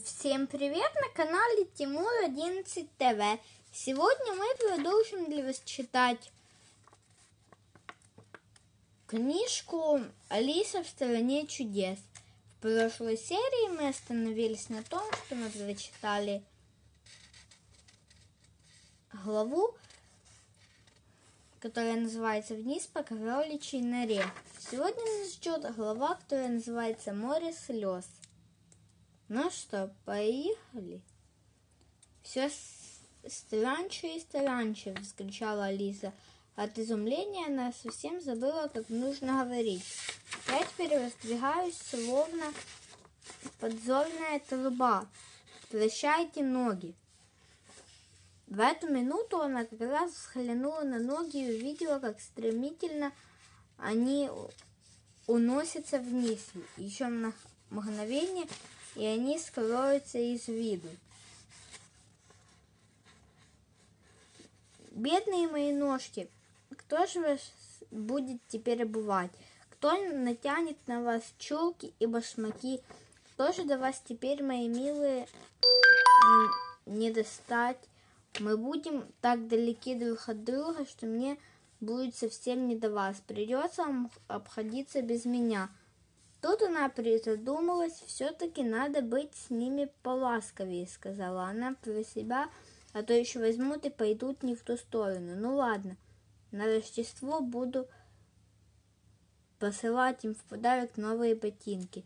Всем привет на канале Тимур 11 ТВ. Сегодня мы продолжим для вас читать книжку Алиса в стране чудес. В прошлой серии мы остановились на том, что мы прочитали главу, которая называется «Вниз по кроличьей норе». Сегодня нас ждет глава, которая называется «Море слез». Ну что, поехали? Все странче и странче, вскричала Алиса. От изумления она совсем забыла, как нужно говорить. Я теперь раздвигаюсь, словно подзорная труба. Прощайте ноги. В эту минуту она как раз взглянула на ноги и увидела, как стремительно они уносятся вниз. Еще на мгновение и они скроются из виду. Бедные мои ножки, кто же вас будет теперь обувать? Кто натянет на вас чулки и башмаки? Кто же до вас теперь, мои милые, не достать? Мы будем так далеки друг от друга, что мне будет совсем не до вас. Придется вам обходиться без меня. Тут она призадумалась, все-таки надо быть с ними поласковее, сказала она про себя, а то еще возьмут и пойдут не в ту сторону. Ну ладно, на Рождество буду посылать им в подарок новые ботинки.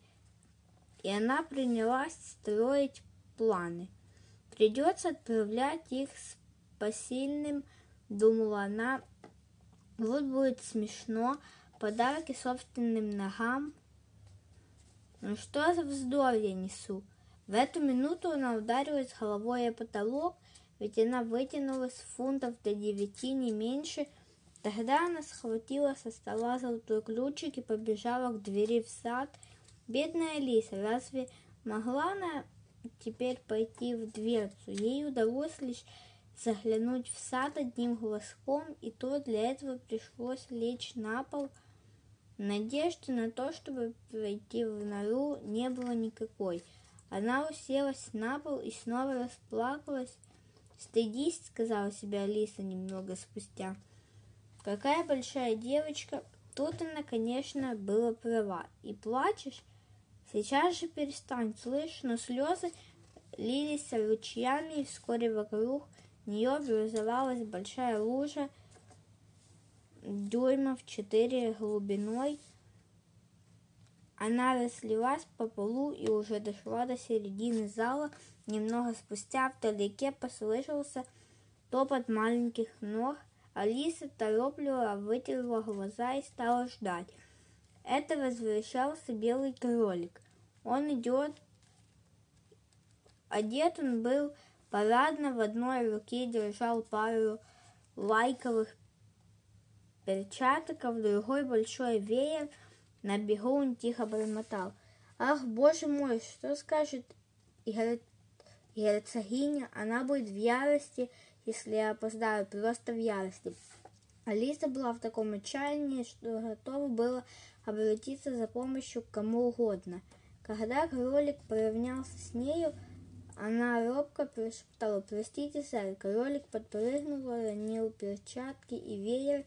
И она принялась строить планы. Придется отправлять их с посильным, думала она. Вот будет смешно, подарки собственным ногам, ну что за вздор я несу? В эту минуту она ударилась головой о потолок, ведь она вытянулась фунтов до девяти, не меньше. Тогда она схватила со стола золотой ключик и побежала к двери в сад. Бедная Лиса, разве могла она теперь пойти в дверцу? Ей удалось лишь заглянуть в сад одним глазком, и то для этого пришлось лечь на пол – Надежды на то, чтобы пройти в нору, не было никакой. Она уселась на пол и снова расплакалась. «Стыдись», — сказала себе Алиса немного спустя. «Какая большая девочка!» Тут она, конечно, была права. «И плачешь?» «Сейчас же перестань, слышь!» Но слезы лились ручьями, и вскоре вокруг нее образовалась большая лужа, дюймов 4 глубиной. Она разлилась по полу и уже дошла до середины зала. Немного спустя вдалеке послышался топот маленьких ног. Алиса торопливо вытерла глаза и стала ждать. Это возвращался белый кролик. Он идет. Одет он был парадно, в одной руке держал пару лайковых перчаток, а другой большой веер. На бегу он тихо бормотал. Ах, боже мой, что скажет герцогиня? Она будет в ярости, если я опоздаю, просто в ярости. Алиса была в таком отчаянии, что готова была обратиться за помощью к кому угодно. Когда кролик поравнялся с нею, она робко прошептала «Простите, сэр». Кролик подпрыгнул, ронил перчатки и веер,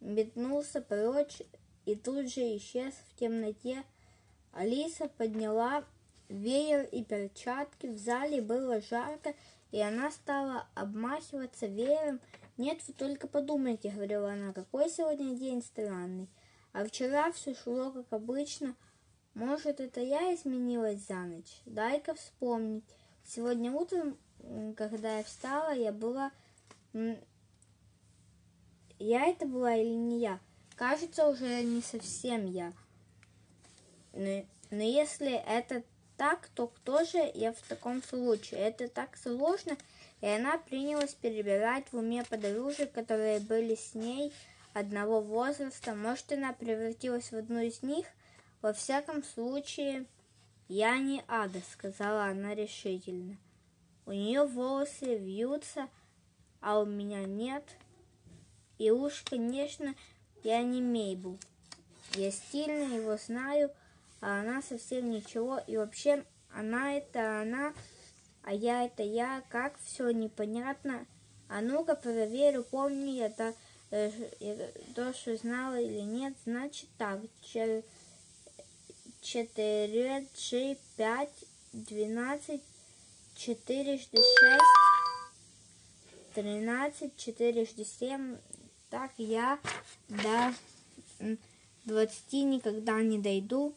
метнулся прочь и тут же исчез в темноте. Алиса подняла веер и перчатки. В зале было жарко, и она стала обмахиваться веером. «Нет, вы только подумайте», — говорила она, — «какой сегодня день странный. А вчера все шло как обычно. Может, это я изменилась за ночь? Дай-ка вспомнить. Сегодня утром, когда я встала, я была я это была или не я? Кажется, уже не совсем я. Но, но если это так, то кто же я в таком случае? Это так сложно. И она принялась перебирать в уме подружек, которые были с ней одного возраста. Может, она превратилась в одну из них? Во всяком случае, я не Ада, сказала она решительно. У нее волосы вьются, а у меня нет. И уж, конечно, я не Мейбл. Я стильно его знаю, а она совсем ничего. И вообще, Она это она, а я это я. Как все непонятно. А ну-ка проверю, помню я то, э, то, что знала или нет. Значит так, 4, 3, 5, 12, 4, 6, 13, 4, 7. Так я до 20 никогда не дойду.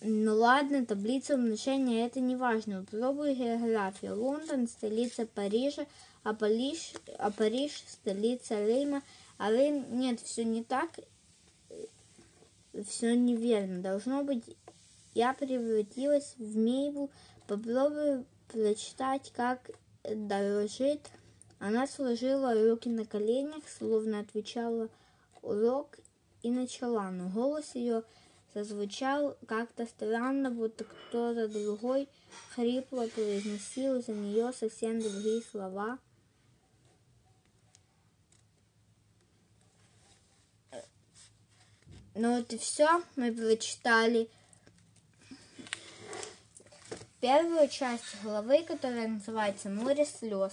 Ну ладно, таблица умножения это не важно. Попробуй географию. Лондон, столица Парижа, а Париж, а Париж столица Рима. А Рим, нет, все не так. Все неверно. Должно быть, я превратилась в Мейбл. Попробую прочитать, как дорожит. Она сложила руки на коленях, словно отвечала урок и начала, но голос ее зазвучал как-то странно, будто кто-то другой хрипло произносил за нее совсем другие слова. Ну вот и все, мы прочитали первую часть главы, которая называется «Море слез».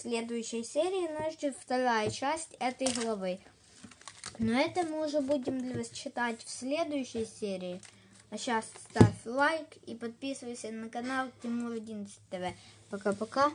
Следующей серии нас ждет вторая часть этой главы. Но это мы уже будем для вас читать в следующей серии. А сейчас ставь лайк и подписывайся на канал Тимур 11 ТВ. Пока-пока.